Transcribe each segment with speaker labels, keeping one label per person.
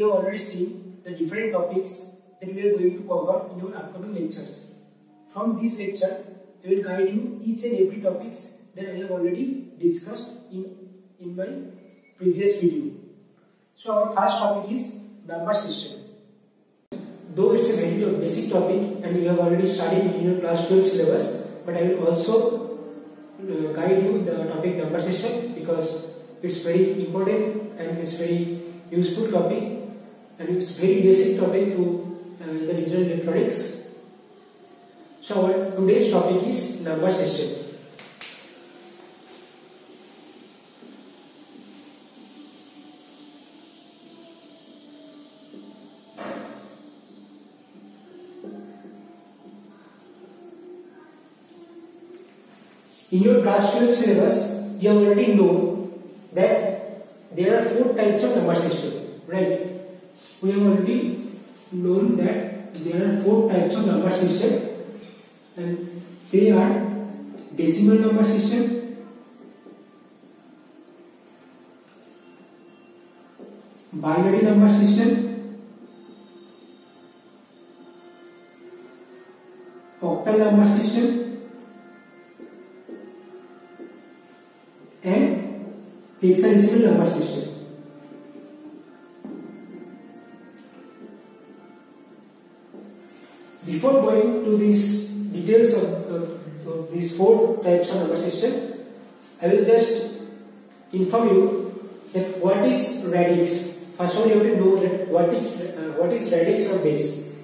Speaker 1: we have already seen the different topics that we are going to cover in our upcoming lectures. From this lecture, I will guide you each and every topics that I have already discussed in, in my previous video. So our first topic is number system. Though it's a very basic topic and you have already studied in your class 12 syllabus, but I will also uh, guide you the topic number system because it's very important and it's very useful topic and it's very basic topic to uh, the digital electronics. So our today's topic is number system. In your class 12 syllabus, you have already known that there are four types of number system? We have already known that there are four types of number system and they are decimal number system, binary number system, octal number system, and hexadecimal number system. Four types of number system, I will just inform you that what is radix. First of all, you have to know that what is uh, what is radix or base,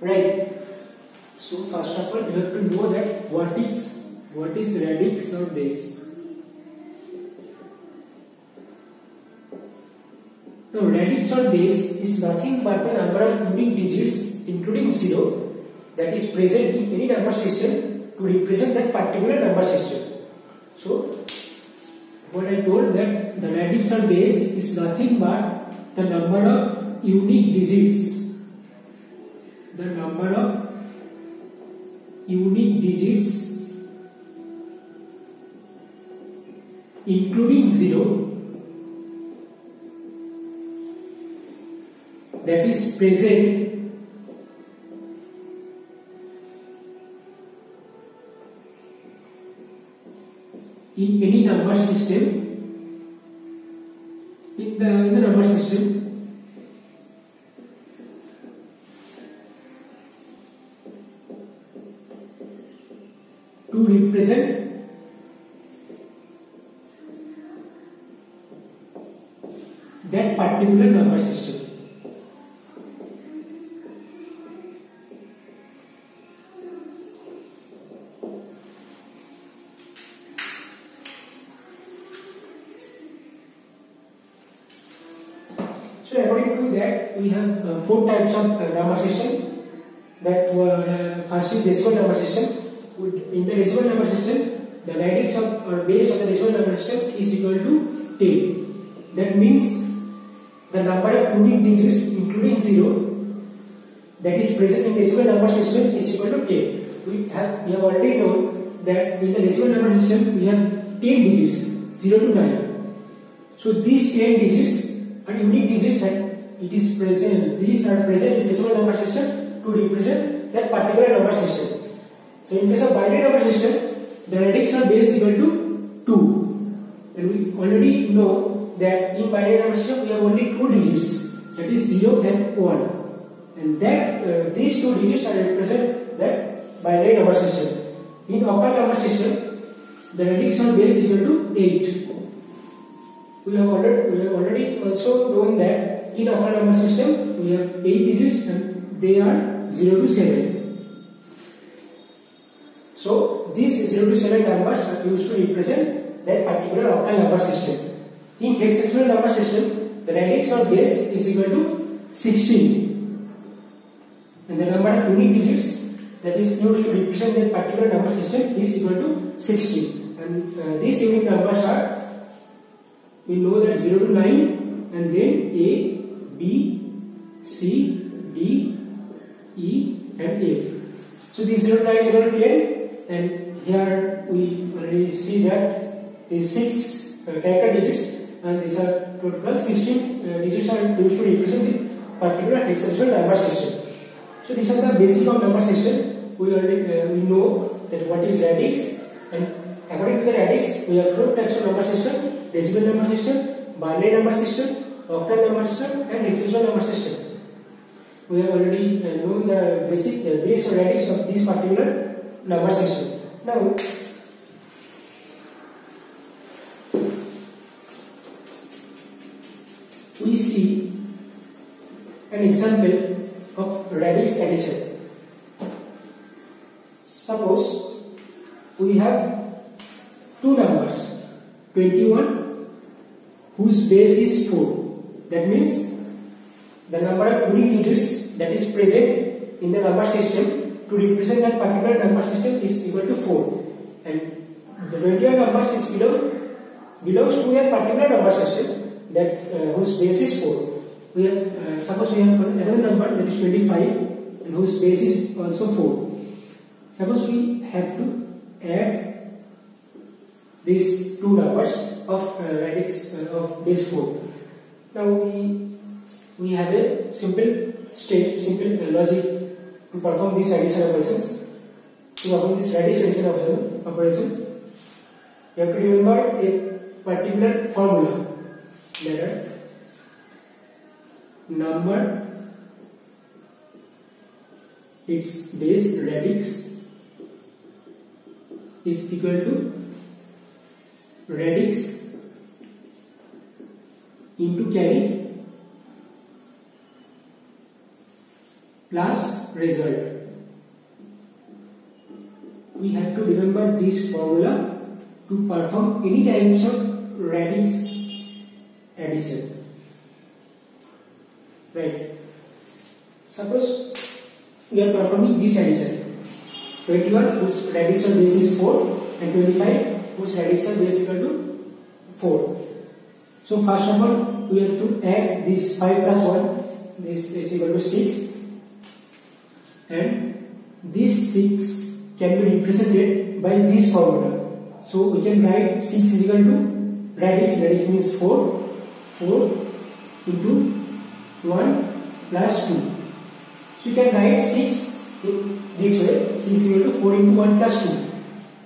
Speaker 1: right? So first of all, you have to know that what is what is radix or base. Now, radix or base is nothing but the number of unique digits including 0 that is present in any number system to represent that particular number system. So, what I told that the or base is nothing but the number of unique digits. The number of unique digits including 0 that is present in any number system So according to that, we have uh, four types of uh, system. That were uh, first is decimal system. In the decimal number system, the radix of or base of the decimal number system is equal to 10. That means the number of unique digits including zero that is present in decimal number system is equal to 10. We have we have already known that in the decimal number system we have 10 digits 0 to 9. So these 10 digits are unique digits and it is present these are present in decimal number system to represent that particular number system. So in case of binary number system the radix of base equal to 2 and we already know that in binary number system we have only two digits that is 0 and 1 and that uh, these two digits are represent that binary number system. In octal number system the radix of base equal to 8 we have already we have already also known that in our number system we have eight digits and they are 0 to 7 so these 0 to 7 numbers are used to represent that particular octal number system. In hexadecimal number system the radix of base is equal to 16 and the number of unique digits that is used to represent that particular number system is equal to 16 and uh, these unique numbers are we know that 0 to 9 and then A, B, C, D, E and F. So this 0 to 9 is 0 to 10 and here we already see that these 6 uh, character digits and these are total 16 uh, digits are used to represent the particular hexadecimal number system. So these are the basic of number system. We already uh, we know that what is radix and according to the radix we have four types of number system: decimal number system, binary number system, octal number system, and hexadecimal number system. We have already uh, known the basic uh, base or radix of this particular number system. Now we see an example of radix addition. Suppose we have two numbers 21 whose base is 4 that means the number of unique digits that is present in the number system to represent that particular number system is equal to 4 and the 21 numbers is below belongs to a particular number system that uh, whose base is 4. We have uh, suppose we have another number that is 25 and whose base is also 4. Suppose we have to add these two numbers of uh, radix uh, of base 4. Now we we have a simple state, simple logic to perform this addition operations. To perform this addition operation, you have to remember a particular formula that number its base radix is equal to radix into carry plus result. We have to remember this formula to perform any types of radix addition. Right. Suppose we are performing this addition. 21 whose radix of base is 4 and 25 whose of base equal to 4. So first of all we have to add this 5 plus 1 this is equal to 6 and this 6 can be represented by this formula. So we can write 6 is equal to radix, radix means 4 4 into 1 plus 2. So you can write 6 in this way, 6 is equal to 4 into 1 plus 2.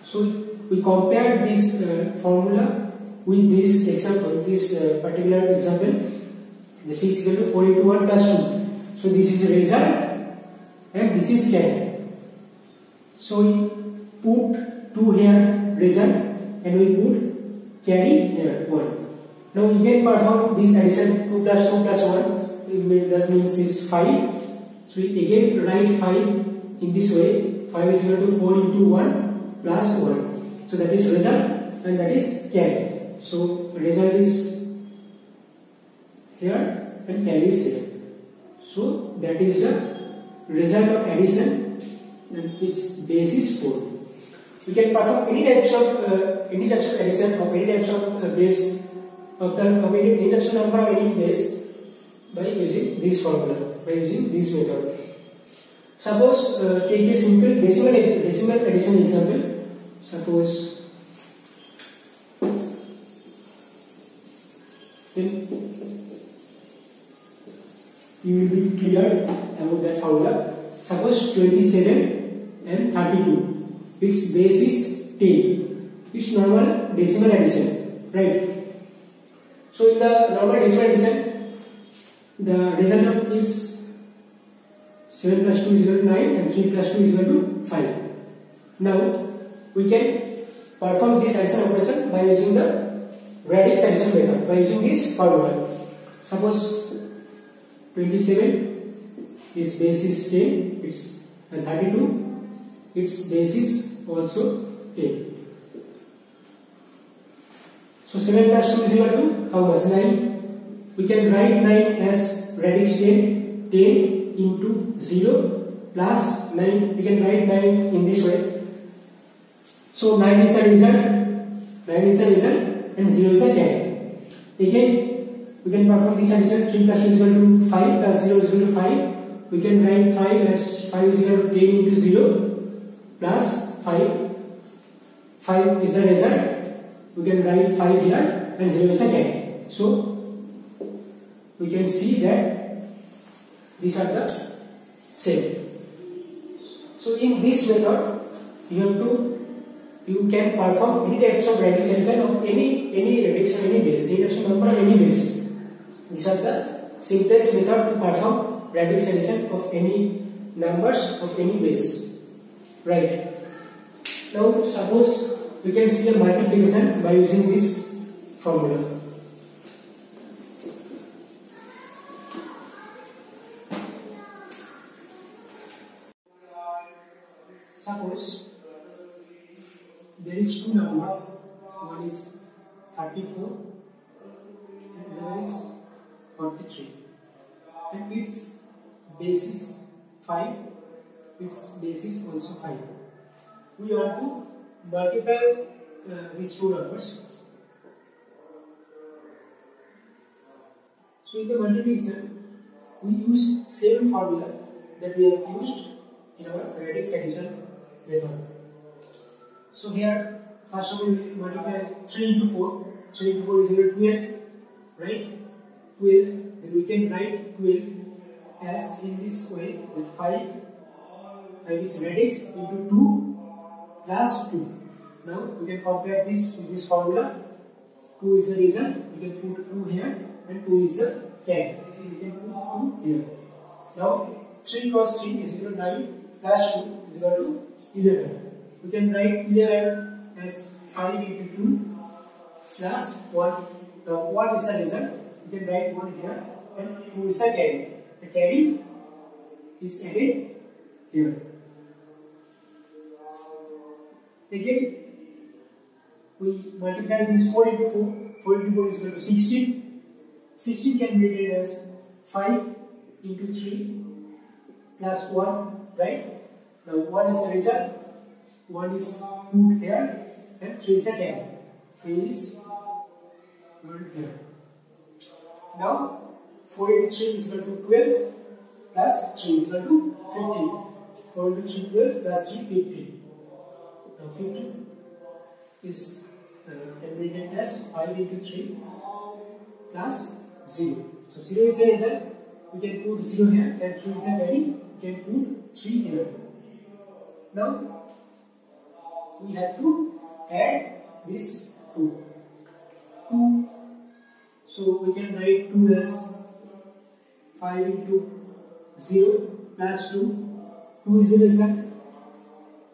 Speaker 1: So we compare this uh, formula with this example, this uh, particular example, the 6 is equal to 4 into 1 plus 2. So this is a result and this is carry. So we put 2 here result and we put carry here 1. Now we can perform this addition 2 plus 2 plus 1 that means is 5. So we again write 5 in this way 5 is equal to 4 into 1 plus 1. So that is result and that is carry. So result is here and carry is here. So that is the result of addition and its base is 4. We can perform any types of uh, any types of addition of any types of uh, base of the computed induction number of any base by using this formula, by using this method. Suppose uh, take a simple decimal decimal addition example. Suppose then you will be clear about that formula. Suppose 27 and 32. Its base is 10. It's normal decimal addition, right? So in the normal decimal addition, the result of is 7 plus 2 is equal to 9 and 3 plus 2 is equal to 5. Now we can perform this addition operation by using the radix addition method by using this formula. Suppose 27 is base is 10 it's and 32 its base is also 10. So 7 plus 2 is equal to how much? 9. We can write 9 as radix 10. 10 into 0 plus 9. We can write 9 in this way. So 9 is the result. 9 is the result and 0 is the carry. Again, we can perform this addition. 3 plus 2 is equal to 5 plus 0 is equal to 5. We can write 5 as 5 is equal to 10 into 0 plus 5. 5 is the result we can write 5 here and 0 is the carry. So we can see that these are the same. So in this method, you have to you can perform any types of addition of any any of any base, of number of any base. These are the simplest method to perform radix addition of any numbers of any base. Right. Now suppose we can see the multiplication by using this formula. Number, one is 34 and another is 43 and its base is 5, its base is also 5. We want to multiply uh, these two numbers. So in the multiplication, we use same formula that we have used in our radix addition method. So here, first of all, we multiply 3 into 4. 3 into 4 is equal to 12, right? 12, then we can write 12 as in this way with 5, 5 is radix into 2 plus 2. Now we can compare this with this formula. 2 is the reason, we can put 2 here and 2 is the carry. We can put 2 here. Now 3 cross 3 is equal to 9 plus 2 is equal to 11. We can write 11 as 5 into 2 plus 1. Now what is the result? We can write 1 here and 2 is the carry. The carry is added here. Again, we multiply this 4 into 4. 4 into 4 is equal to 16. 16 can be written as 5 into 3 plus 1, right? Now 1 is the result, 1 is put here and 3 is again. 3 is put here. Now 4 into 3 is equal to 12 plus 3 is equal to 15. 4 into 3 12 plus 3 15. Now 15 is uh, be written as 5 into 3 plus 0. So 0 is the result. We can put 0 here and 3 is the value. We can put 3 here. Now we have to add this 2. 2. So we can write 2 as 5 into 0 plus 2. 2 is the result.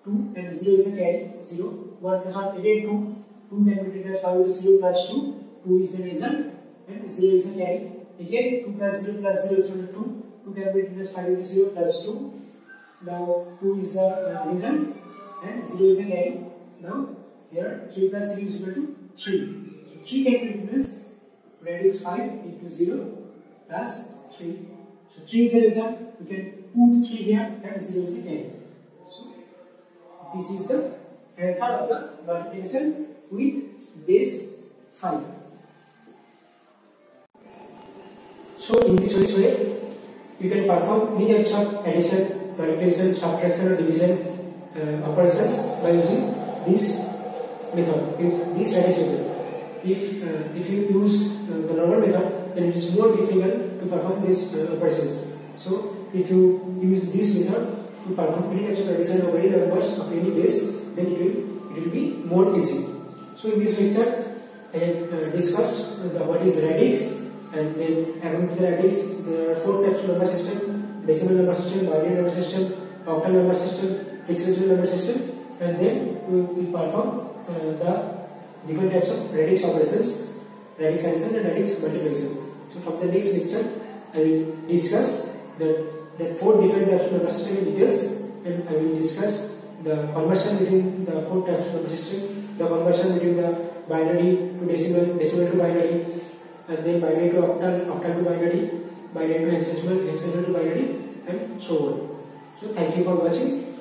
Speaker 1: 2 and 0 is the carry. 0. 1 plus 1 again 2. 2 can be written as 5 into 0 plus 2. 2 is the result and 0 is the carry. Again 2 plus 0 plus 0 is equal to 2. 2 can be written as 5 into 0 plus 2. Now 2 is the uh, result and 0 is the carry. Now here 3 plus 3 is equal to 3. So 3 can be written as radix 5 into 0 plus 3. So 3 is the result. We can put 3 here and 0 is the carry. So this is the answer of the multiplication with base 5. So in this way, you can perform any types of addition, multiplication, subtraction or division uh, operations by using this method, this method. If uh, if you use uh, the normal method, then it is more difficult to perform these uh, operations. So if you use this method to perform any addition of any of any base, then it will it will be more easy. So in this lecture, I have uh, discussed the, what is radix and then to the radix, there are four types of number system, decimal number system, binary number system, octal number system, hexadecimal number system and then we will perform uh, the different types of radix operations, radix addition and radix multiplication. So from the next lecture, I will discuss the, the four different types of number system in details and I will discuss the conversion between the four types of number system, the conversion between the binary to decimal, decimal to binary, and then binary to octal, octal to binary, binary to hexadecimal, hexadecimal to binary, and so on. So thank you for watching.